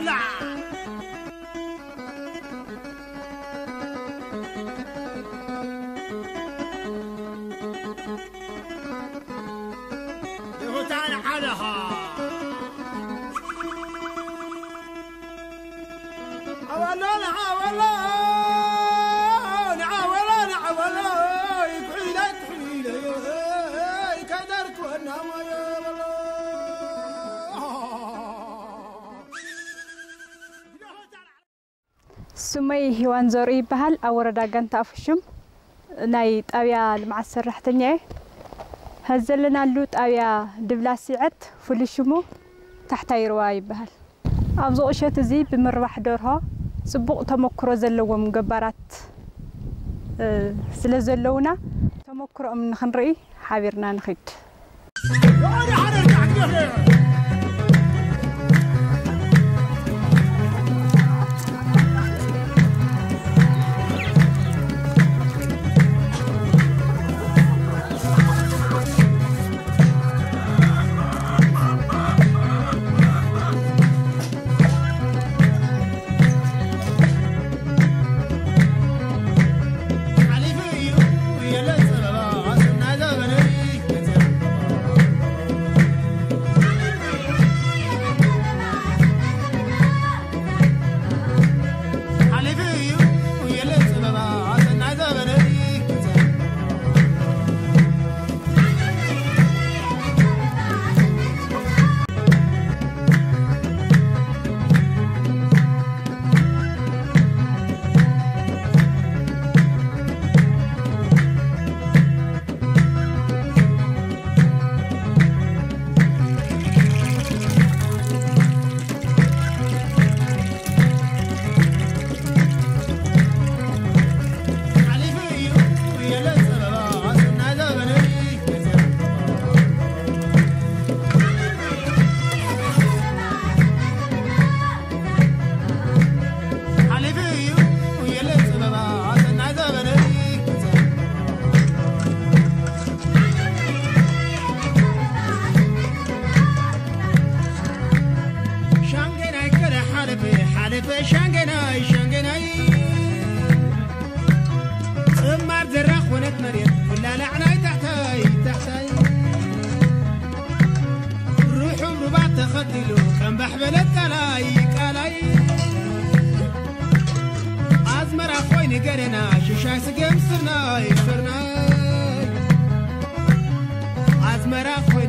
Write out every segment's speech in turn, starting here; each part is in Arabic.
真的。ሂዋን ዘሩ ይበሃል ኣብ ወረዳ ጋንታ ኣፍሽም ናይ ጣብያ ልምዓት ሰራሕተኛ እየ ሕዚ ዘለናሉ ጣብያ ድብላ ስዕት ፍሉይ ሽሙ ታሕታይ ሩባ ይበሃል ኣብዚ ቁሸት እዚ ብምርባሕ ደርሆ ፅቡቕ ተመክሮ ዘለዎም ገባራት ስለ ዘለውና ተመክሮኦም ንክንርኢ ሓቢርና ንክድ Primera fue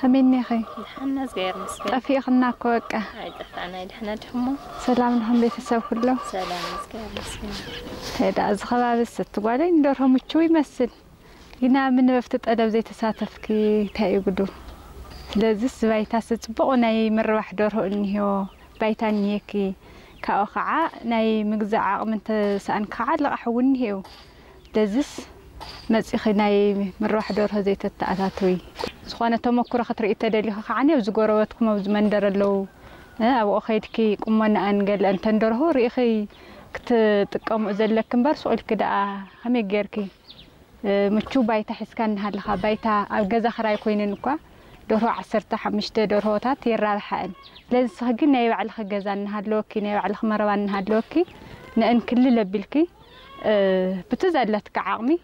خميني خي حنا صغير مسكين أفي غناك وقع عيد عنا عيد حنا دحمو سلام لهم بيت السو كله سلام صغير مسكين هيدا أزخباب الست وبعدين دورهم تشو يمثل هنا من بفتت أدب زي تساتفكي تايقدو ስለዚስ ባይታ ስፅቡቕ ናይ ምርባሕ ደርሆ እኒሄዎ ባይታ እኒሄኪ ካብኡ ከዓ ናይ ምግዛእ ዓቕሚ እንተሰኣን ከዓ ልቓሕ እውን እኒሄው ስለዚስ መፂኺ ናይ ምርባሕ ደርሆ ዘይተተኣታተዊ سخوانا تمكرا خطر إتدالي خاني وزقورا واتكما وزمندر اللو أو أخيد كي كمان أنجل أن تندر هور إخي كت تقام أزل لك كمبار سؤال كدا همي جيركي متشو بايتا حسكان هاد لخا بايتا أو جزا خراي كوين نكوا دورو عسرتا حمشتا دورو تا تيرا الحال لان سخي نايو على خا جزا نهاد لوكي نايو على خمروان نهاد لوكي نأن كل لبلكي أه بتزعل لك عامي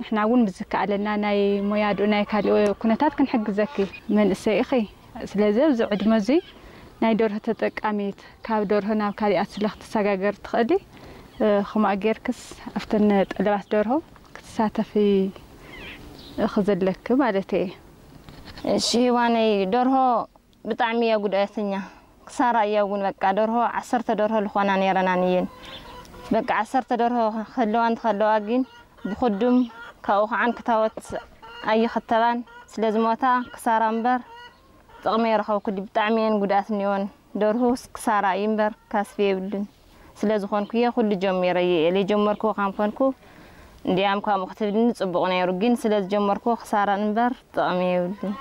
نحنا اول مزك علينا ناي مياد وناي كالي كنتات كن حق زكي من اسي اخي سلازي وزو عد مزي ناي دور هتتك اميت كاب دور هنا بكالي اتسلخت ساقا غير تخلي أه، خما غير كس افتن تقلبات دور هو كتساتا في اخذ لك مالتي شي واني دور هو بطعمي يا قد اثنيا كسارا يا قد بكا دور هو عصرت دور هو لخوانا نيرانانيين بكا عصرت دور هو خلوان تخلوا اقين بخدم ካብኡ ከዓን ክታወት ኣይኽተባን ስለ ዝሞታ ክሳራ እምበር ጥቕሚ የረኸብኩ ድ ብጣዕሚ እየን ጉድኣት እኒአዎን ደርሁ ክሳራ እዩ እምበር ካስፍ የብልን ስለ ዝኾንኩ እየ ኩሉ ጀሚረ እየ ጀመርኩ ከም ኮንኩ እንዲያም ከምኡ ክትብልኒ ፅቡቕ ነይሩ ግን ስለ ዝጀመርክዎ ክሳራ እምበር ጥቕሚ የብልን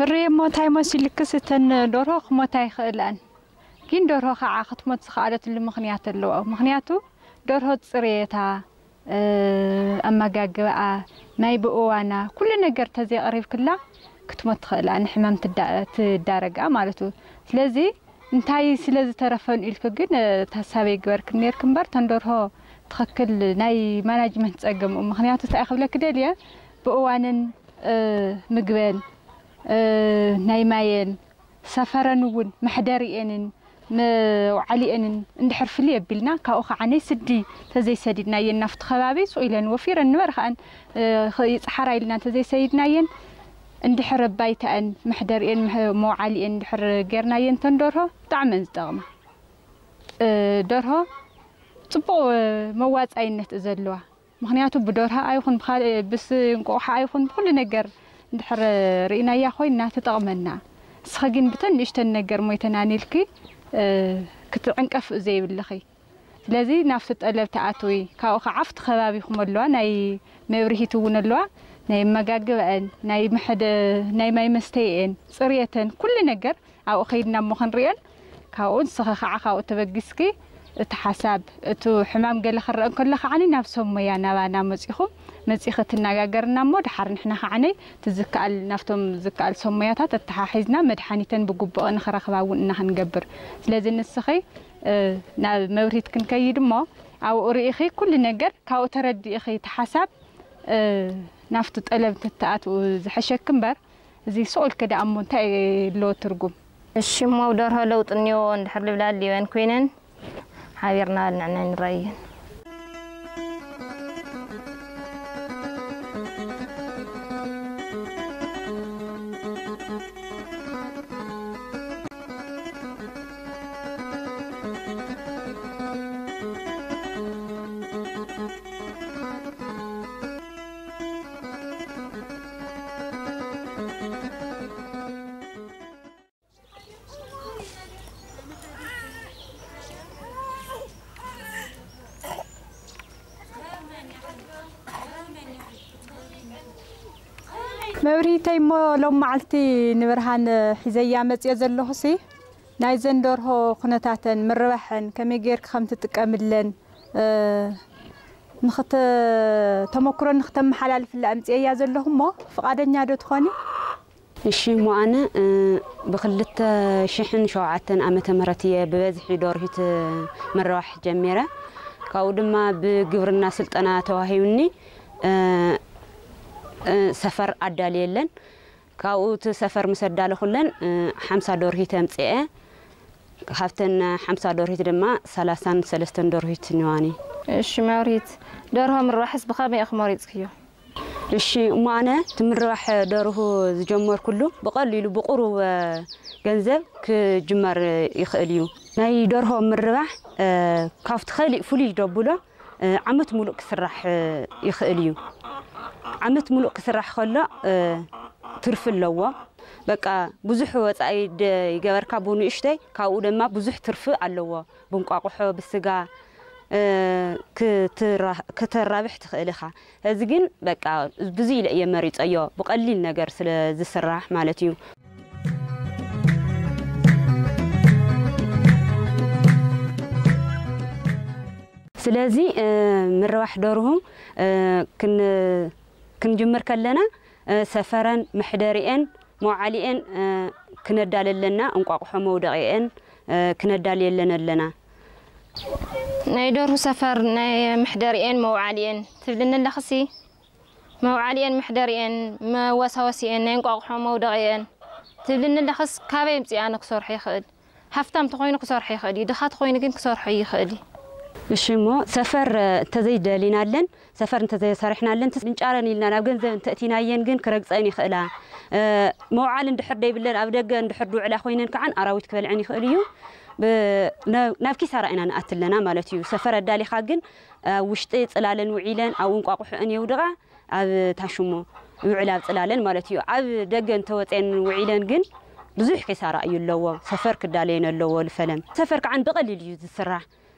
ብሪ ሞታይ ይመስልክስ እተን ደርሆ ክሞታ ይኽእልአን ግን ደርሆ ከዓ ክትሞት ዝኽኣለትሉ ምክንያት ኣለዎ ምክንያቱ ደርሆ ፅሬታ ኣመጋግብኣ ናይ ብእዋና ኩሉ ነገር ክላ ክትሞት ትኽእላ ንሕማም ትዳረግኣ ማለት እዩ ስለዚ እንታይ ስለዝተረፈን ኢልክ ግን ታሳበይ ግበርክ ነርክ እምበር ተንደርሆ ትኽክል ናይ ማናጅመንት ፀገም ምክንያቱ እንታይ ክብለክ ደልየ ብእዋንን ምግበን ናይ ማየን ሰፈረን እውን መሕደሪኤንን وعلي أن ندحر في اللي بيلنا كأخ عني سدي تزي سيدنا ين نفط خبابي سؤيلا وفيرا نمرخ أن آه، حرا لنا تزي سيدنا ين ندحر بيت أن محدر إن مو علي أن ندحر جرنا ين تندرها تعمل دغمة درها تبو مواد أين نتزلوا مخنياتو بدورها أيخون بخال بس نقوح أيخون بكل نجر ندحر رينا يا خوي الناس تغمنا سخجن بتنشتن نجر ميتنا نلكي ክትዕንቀፍ እዩ ዘይብልኺ ስለዚ ናብቲ ጠለብ ተኣትዊ ካብኡ ከዓ ኣብቲ ከባቢኩም ኣለዋ ናይ መብርሂት እውን ኣለዋ ናይ መጋግበአን ናይ ማይ መስተይአን ፅርየተን ኩሉ ነገር ኣብኡ ከይድና እሞ ክንሪኦን ካብኡ ንስኺ ከዓ ካብኡ ተበጊስኪ እቲ ሓሳብ እቲ ሕማም ገለ ክረአ እንከሎ ከዓኒ ናብ ሰብ ሞያ ናባና መፂኹም مزيخة النجاجر نمود حر نحنا عني تزكى النفطم زكى السميات تتحيزنا مدحني تن بجوب أن خرخوا ونحن جبر لازم نسخي نا موريت كن كيد ما أو أريخي كل نجر كاو تردي أخي تحسب نفط تقلب تتأت وزحشة كمبر زي سؤال كده أم تاي لو ترجم الشمو دورها لو تنيون حرب لا ليون كوينن حيرنا لنعنين ريين ኣብቶም መዓልቲ ንብርሃን ሒዘያ መፅኦ ዘለኹሲ ናይ ዘንደርሆ ኩነታተን ምርባሐን ከመይ ጌርካ ከም ትጥቀምለን ተመክሮ ንክተመሓላልፍላ ኣምፅአያ ዘለኹ እሞ ፍቓደኛ ዶ ትኾኒ እሺ እሞ ኣነ ብክልተ ሽሕን ሸውዓተን ዓመተ ምህረት እየ ብበዝሒ ደርሂት ምርባሕ ጀሚረ ካብኡ ድማ ብግብርና ስልጠና ተዋሂብኒ ሰፈር ኣዳልየለን كاوت تسافر مسد على خلنا خمسة دور هي تمتية خفتن خمسة دور هي دما سلاسان سلستن دور هي تنواني إيش ماريت دورهم راح يسبخا بأخ ماريت كيو إيش معنا تمرح دوره جمر كله بقليل بقرو جنزب كجمر يخليو ناي دورهم مرح كافت خالي فلي دبله عمت ملوك سرح يخليو عمت ملوك سرح خلا ትርፍ ኣለዎ በቃ ብዙሕ ወፃኢ ይገበርካ ብንእሽተይ ካብኡ ድማ ብዙሕ ትርፊ ኣለዎ ብንቋቑሖ ብስጋ ክተራብሕ ትኽእል ኢኻ እዚ ግን በቃ ብዙ ኢለ እየ መሪፀዮ ብቐሊል ነገር ስለ ዝስራሕ ማለት እዩ ስለዚ ምርባሕ ደርሁ ክንጅምር ከለና سفرن محدرين معلين كندال لنا انقاقح مودعين كندال لنا لنا نيدور سفر ناي محدرين موعلين تبلنا لخصي موعلين محدرين ما وسوسين انقاقح مودعين تبلنا لخص كابي امتي انا كسور حي خد حفتم تقوين كسور حي خدي دخات خوينك كسور እሺ እሞ ሰፈር እንተዘይደሊና ኣለን ሰፈር እንተዘይሰሪሕና ኣለን ምንጫረን ኢልና ናብ ገንዘብ እንተእቲናየን ግን ክረግፀን ይኽእላ መውዓል እንድሕር ደይብለን ኣብ ደገ እንድሕር ድውዕላ ኮይነን ከዓን ኣራዊት ክበልዐን ይኽእል እዩ ናብ ኪሳራ ኢና ንኣት ኣለና ማለት እዩ ሰፈር ኣዳሊኻ ግን ኣብ ውሽጢ ፅላለን ውዒለን ኣብኡ እንቋቑሑአን የውድቓ ኣብ ታሽሞ ይውዕል ኣብ ፅላለን ማለት እዩ ኣብ ደገ እንተወፅአን ውዒለን ግን ብዙሕ ኪሳራ እዩ ኣለዎ ሰፈር ክዳለየን ኣለዎ ዝፈለም ሰፈር ከዓን ብቐሊል እዩ ዝስራሕ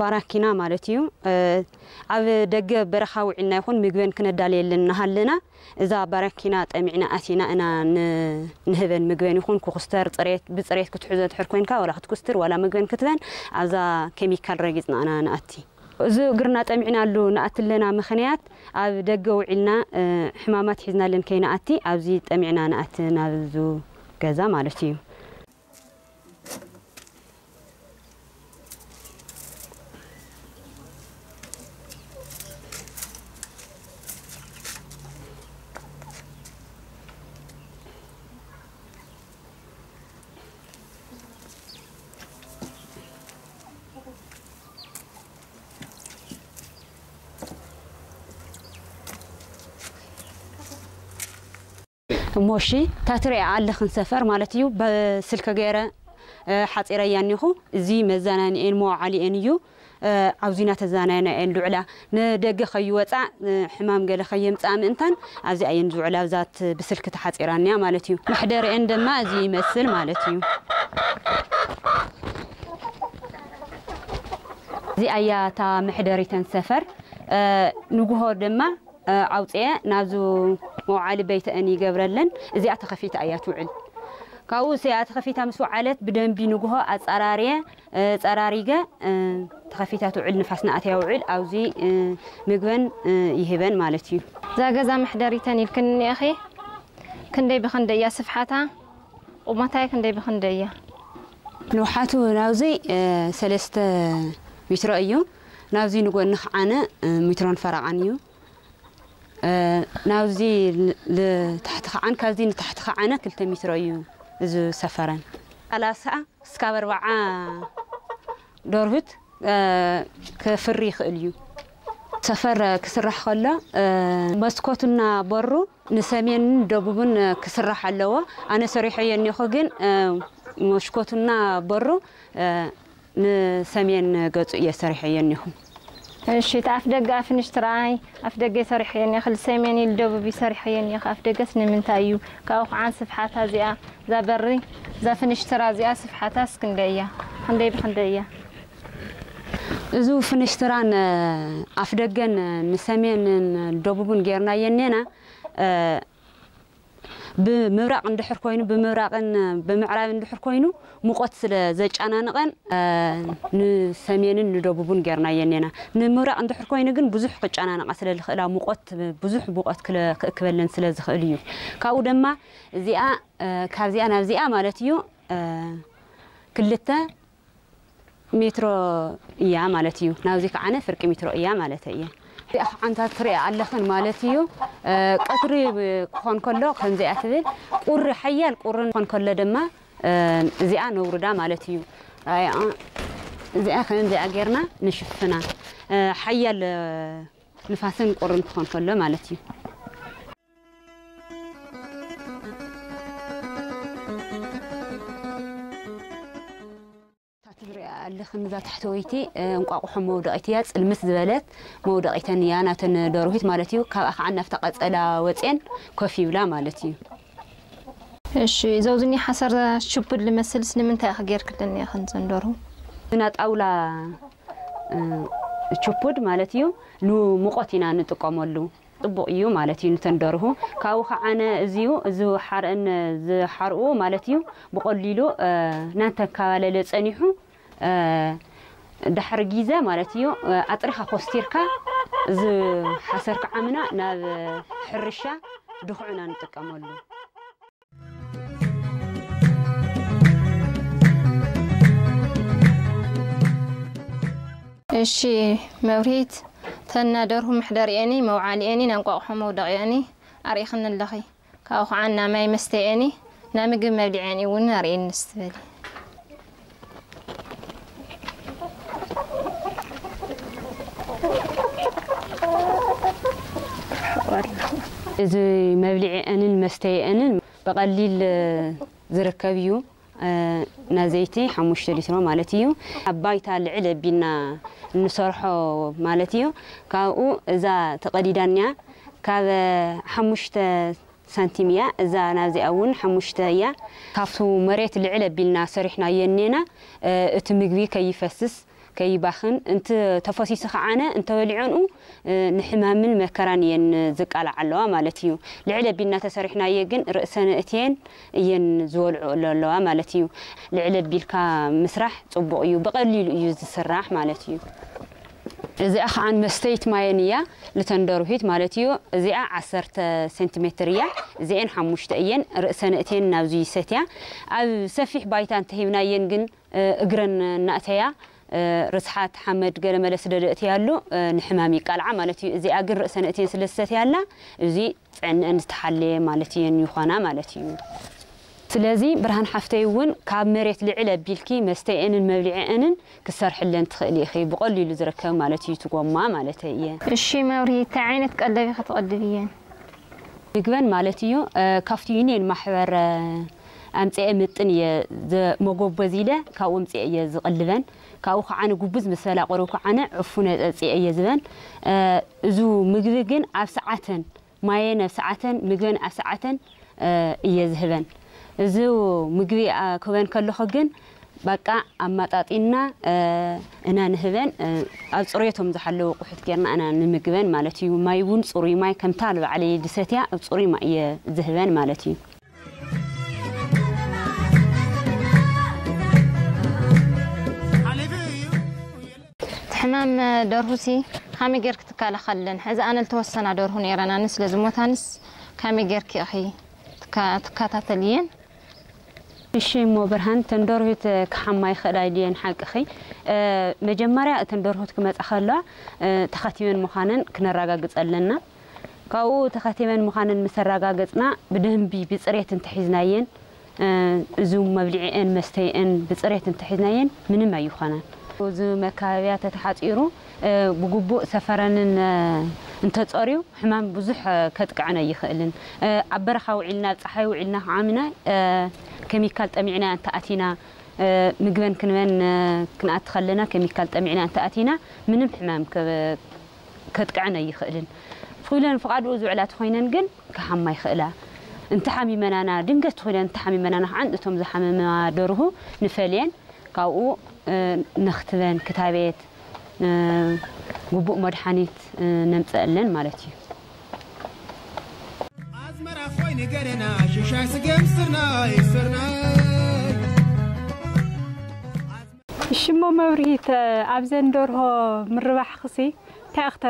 ባራኪና ማለት እዩ ኣብ ደገ በረኻ ውዒልና ይኹን ምግበን ክነዳልየለን ናሃለና እዛ ባራኪና ጠሚዕና ኣሲና እና ንህበን ምግበን ይኹን ክኩስተር ብፅሬት ክትሕዞ ትሕር ኮይንካ ዋላ ክትኩስትር ዋላ ምግበን ክትበን ኣብዛ ኬሚካል ረጊፅና ኢና ንኣቲ እዚ እግርና ጠሚዕናሉ ንኣትለና ምክንያት ኣብ ደገ ውዒልና ሕማማት ሒዝናለን ከይንኣቲ ኣብዚ ጠሚዕና ንኣቲ ናብዙ ገዛ ማለት እዩ ሞሺ ታትሪያ ኣለኽን ሰፈር ማለት እዩ ብስልከ ገይረ ሓፂረያ እኒኹ እዚ መዘናኒኤን መዋዕሊኤን እዩ ኣብዚና ተዛናየናኤን ልዑላ ንደገ ከይወፃእ ሕማም ገለ ከየምፃእ ምእንታን ኣብዚ ኣየን ዝውዕላ ብዛት ብስልኪ ተሓፂራንያ ማለት እዩ መሕደሪአን ድማ እዚ ይመስል ማለት እዩ እዚኣ እያ እታ መሕደሪተን ሰፈር ንጉሆ ድማ ኣውፅየ ናብዚ وعلى بيت أني جبرلن زي أتخفيت آيات وعل كاو سي أتخفيت أمس وعلت بدم بينوها أتصراري أتصراريجا أه، أه، تخفيت أتوعل نفسنا أتيا وعل أو زي أه، مجن يهبن مالتي ذا جزا محداري تاني الكن يا أخي كن دي بخن دي صفحتها ومتى كن دي بخن دي نوحاتو نوزي سلست ميترو أيو نوزي نقول نخ أنا ميترون فرعانيو ناوزي لتحت خعان كازي لتحت خعانة كل تميت رأيو زو سفرا على ساعة سكابر وعا دورهت كفري خليو سفر كسرح خلا مسكوتنا برو نسامين دوبون كسرح اللوا أنا سريحيا نيخوغن مشكوتنا برو نسامين قطع يسرحيا نيخوغن شي تعرف دقة فنش تراي اف دقة سريحي اني خل سيميني الدوب بي سريحي اني اف دقة سني من تايو كاو عن صفحات هذه ذا بري ذا فنش ترا زي صفحات اسكندية خندي بخندية زو فنش تران اف دقة نسمين الدوب بن غيرنا ينينا أه ብምብራቕ እንድሕር ኮይኑ ብምብራቕን ብምዕራብን እንድሕር ኮይኑ ሙቆት ስለ ዘጨናንቐን ንሰሜንን ንደቡብን ጌርናየን ኢና ንምብራቕ እንድሕር ኮይኑ ግን ብዙሕ ክጨናንቃ ስለ ዝኽእላ ሙቆት ብዙሕ ሙቆት ክእክበለን ስለ ዝኽእል እዩ ካብኡ ድማ እዚኣ ካብዚኣ ናብዚኣ ማለት እዩ ክልተ ሜትሮ እያ ማለት እዩ ናብዚ ከዓነ ፍርቂ ሜትሮ እያ ማለት እየ أنت تري على خن مالتيو قطري خان كله خن زي أتذل قر حيال قر خان كله دما زي أنا وردا مالتيو زي أخن زي أجرنا نشوفنا حيال نفاسن قرن خان كله مالتيو እዛ ታሕተወይቲ እንቋቑሖ መውደቂት እያ ፅልምስ ዝበለት መውደቂተን እያ ናተን ደርሁት ማለት እዩ ካብኣ ከዓ ናብታ ቀፀላ ወፅአን ኮፍ ይብላ ማለት እዩ እሺ እዛው ዝኒ ሓሰር ሽቡድ ልመስልስ ንምንታይ ክገርክልን እያ ክንዘን ደርሁ እና ጣውላ ችፑድ ማለት እዩ ንሙቆት ኢና ንጥቀመሉ ፅቡቅ እዩ ማለት እዩ ንተንደርሁ ካብኡ ከዓነ እዚዩ ዝሓርእን ዝሓርኡ ማለት እዩ ብቀሊሉ ናንተካባለለ ፀኒሑ دحر جيزة مالتيو أطرخ خوستيركا زي حسرك عمنا ناب حرشة دخعنا نتكاملو إشي موريت تنا دورهم حداريني موعاليني نانقو أخمو دغياني أريخن اللخي كأخو عنا ماي مستيني نامي قم ونارين نستفالي زي مبلع أن المستي أن بقليل زركبيو نزيتي حموش تريترو مالتيو عبايتا العلب بنا نصرحو مالتيو كاو إذا تقديدانيا كاو حموش سنتيميا إذا نازي أون حموش تايا كافتو مريت العلب بنا صرحنا ينينا اتمقبي كيفسس ከይባኽን እንቲ ተፈሲሱ ከዓነ እንተበሊዖንኡ ንሕማምን መከራን እየን ዝቃልዓ ኣለዋ ማለት እዩ ልዕል ኣቢልና ተሰሪሕናየ ግን ርእሰን እትየን እየን ዝበልዑ ኣለዋ ማለት እዩ ልዕል ኣቢልካ ምስራሕ ፅቡቕ እዩ ብቐሊሉ እዩ ዝስራሕ ማለት እዩ እዚኣ ከዓ መስተይት ማየን እያ ንተንደርሂት ማለት እዩ እዚኣ 10 ሴንቲሜትር እያ እዚአን ሓሙሽተ እየን ርእሰን እትየን ናብዚ ሰትያ ኣብ ሰፊሕ ባይታ እንተሂብናየን ግን እግረን እናእተያ ርስሓት ሓመድ ገለ መለ ስለ ደእትያ ኣሎ ንሕማም ይቃልዓ ማለት እዩ እዚኣ ግን ርእሰን እትየን ስለ ዝተትያ ኣላ እዚ ፅዕንአን ዝተሓለየ ማለት እየን ይኾና ማለት እዩ ስለዚ ብርሃን ሓፍተይ እውን ካብ መሬት ልዕል ኣቢልኪ መስተይአንን መብሊዐንን ክሰርሕለን ትኽእል ኢኺ ብቐሊሉ ዝርከብ ማለት እዩ ትጎማ ማለት እየ እሺ መብሪ እንታይ ዓይነት ቀለብ ክትቀልብ እየን ምግበን ማለት እዩ ካብቲ ዩኒየን ማሕበር ኣምፅአ ምጥን እየ መጎቦ ዚለ ካብኡ ምፅአ እየ ዝቕልበን ካብኡ ከዓ ጉብዝ መሰላ ቆርብ ከዓ ዕፉነ ፀፂ እየ ዝበን እዚ ምግቢ ግን ኣብ ሰዓተን ማየን ኣብ ሰዓተን ምግበን ኣብ ሰዓተን እየ ዝህበን እዚ ምግቢ ክበን ከለኹ ግን በቃ ኣማጣጢና እና ንህበን ኣብ ፅሬቶም ዝሓለዉ ቁሑት ጌርና እና ንምግበን ማለት እዩ ማይ እውን ፅሩይ ማይ ከምታ ልባዕለየ ድሰትያ ኣብ ፅሩይ ማይ እየ ዝህበን ማለት እዩ امام درهوسي كامي غير تكال خلن حز انا التوسنا درهون يرانا نس لازم وتانس كامي غير كي اخي تكاتاتلين بشي مو برهان تندرهوت كحماي خرايدين حق اخي أه مجمريا تندرهوت كما تخلا أه تخاتيمن مخانن كنراغا غصلنا كاو تخاتيمن مخانن مسراغا غصنا بدهم بي بصريت تحيزناين أه زوم مبلعين مستيئن بصريت تحيزناين من ما يخانن وزي مكاويات تحاتيرو بجبو سفرن انت تقريو حمام بزح كتقعنا يخلن عبر خاو علنا تحي وعلنا عامنا كيميكال تمعنا انت اتينا مجبن كنمن كنا تخلنا كيميكال تمعنا انت اتينا من حمام كتقعنا يخلن فقولن فقعد وزو على تخينن جن كحما يخلا انت حامي منانا دنقت خلا انت حامي منانا عندتهم زحمة ما دورهو نفلين كاو نختبن كتابات آه، وبو مرحانيت آه، نمتقلن مالتي أزمرا خوي نقرنا شوشاي سقيم سرناي سرناي شمو موريت عبزان آه، دورها من ربح خصي تاخت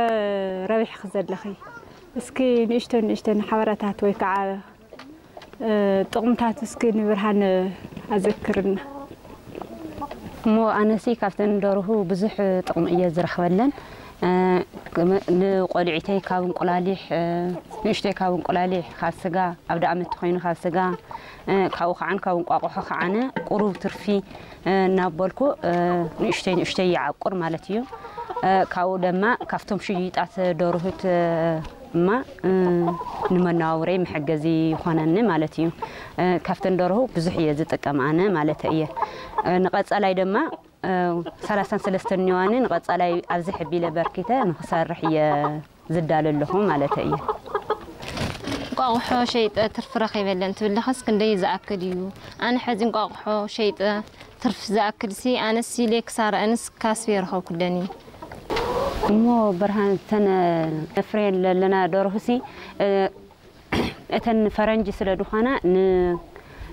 ربح خزاد لخي اسكي نشتو نشتو نحوراتات ويكعا طغمتات اسكي نبرهان اذكرنا እሞ ኣነሲ ካብተን ደርሁ ብዙሕ ጥቕሚ እየ ዝረኽበለን ንቆልዕተይ ካብ እንቁላሊሕ ንእሽተይ ካብ እንቁላሊሕ ካብ ስጋ ኣብ ዳ ዓመት ኮይኑ ካብ ስጋ ካብኡ ከዓ ካብ እንቋቑሖ ከዓነ ቁሩብ ትርፊ እናበልኩ ንእሽተይ ንእሽተይ ይዓቁር ማለት እዩ ካብኡ ድማ ካብቶም ሽዩጣት ደርሁት ما نمناوري محجزي خانة مالتي كفتن دره بزحية زتك معنا مالتي هي نقص علي دما ثلاثة ثلاثة نيوان نقص علي أزح بيلا بركتة نخسر رحية زد على اللهم مالتي هي قاوحو شيء ترفرخي ولا انت ولا خاصك ندي زاكديو انا حزين قاوحو شيء ترف زاكدسي انا سيليك صار انس كاسفير هو كلني እሞ ብርሃን እተን ፍሬ ለለና ደርሁሲ እተን ፈረንጂ ስለ ድኾና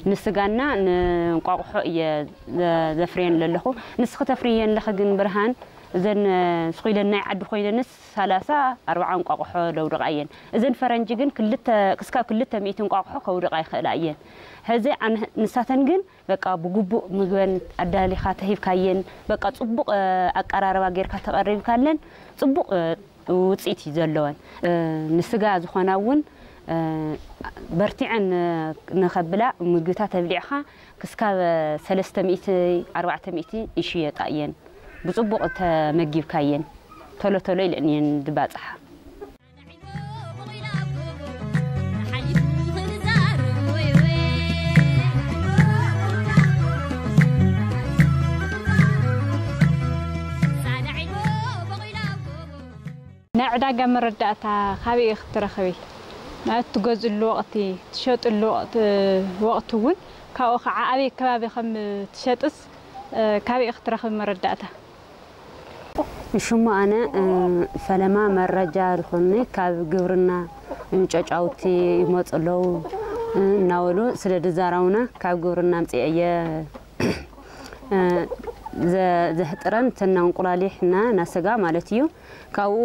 ንስጋና ንቋቑሖ እየ ዘፍርየን ለለኹ ንስኽ ተፍርየን ለኸ ግን ብርሃን زن سقيل آه، الناي عد خوين النس ثلاثة أربعة قاقحة لو رقيين زن فرنجي جن كلتة كسكا كلتة ميتون قاقحة كو رقي خلاين هذا عن نساتن جن بقى بجوب مجن أدالي خاتهيف كاين بقى تبق آه، أقرار وغير كتقرب كلن تبق آه، وتسيتي زلون نسجع زخناون برتي عن نخبلا مجتات بليعها كسكا ثلاثة ميتة أربعة ميتة إشي طاين بصبغ تا مجيب كاين تلو تلو لأنين دباتها نعدا قمر الدعتا خبي اختر خبي نعد تجوز الوقت تشوت الوقت وقت وين كأخ عابي كبابي خم مرداتها ንሽሙ ኣነ ፈለማ መረጃ ዝኾነ ካብ ግብርና ጨጫውቲ ይመፁ ኣለዉ እናበሉ ስለ ድዛራውና ካብ ግብርና ምፅአ እየ ዘህጥረን እተን እንቁላሊሕና ናስጋ ማለት እዩ ካብኡ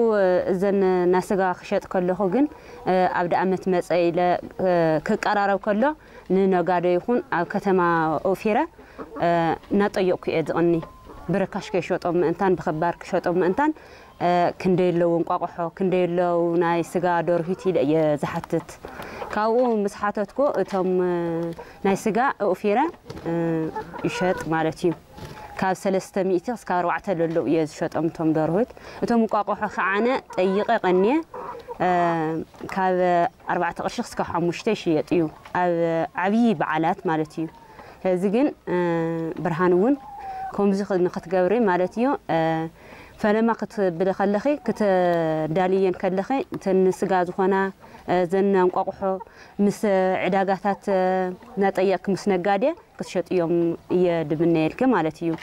እዘን ናስጋ ክሸጥ ከለኹ ግን ኣብ ደ መፀ ኢለ ክቀራረብ ከሎ ንነጋዶ ይኹን ኣብ ከተማ ኦፊረ እናጠየቕኩ እየ ዝቕኒ بركاش كيشوط أم أنتان بخبر كيشوط أم أنتان كنديلو ونقاقحو كنديلو ناي سيغادور هيتي لأي زحتت كاوو مسحاتتكو اتم ناي سيغا اوفيرا يشات مالتي كاو سلستة ميتي سكارو عتلو يشات ام تم دارهوت اتم مقاقحو خعانة تأيقى قنية كاو اربعة شخص كاو مشتشي يتيو او عبي مالتي هزيجن برهانوون كمزي نقط قوري مالتيو آه، فلما قد بدا خلخي كت داليا كلخي تنس قاد خنا آه، زن قوحو مس عداقاتات آه، نطيق مس نقاديا كتشت يوم يدبني لك مالتيو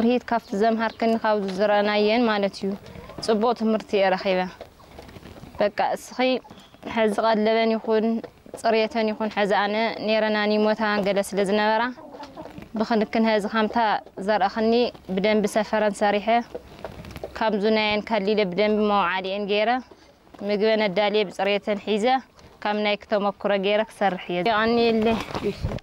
ورهيت كافت زمهر كن خاوز زرانايين مالتيو صبوت مرتي رخيبه بقى اسخي حز قلبن يخون صريتن يخون حزانة نيرناني موتان جلس لزنبرة بخن كن هز خمتا زر أخني بدن بسفر صريحة كم زناين كليل بدن بموعالي إنجيرة مجبنا الدالي بصريتن حيزة كم نايك تومك كرة جيرك صريحة يعني اللي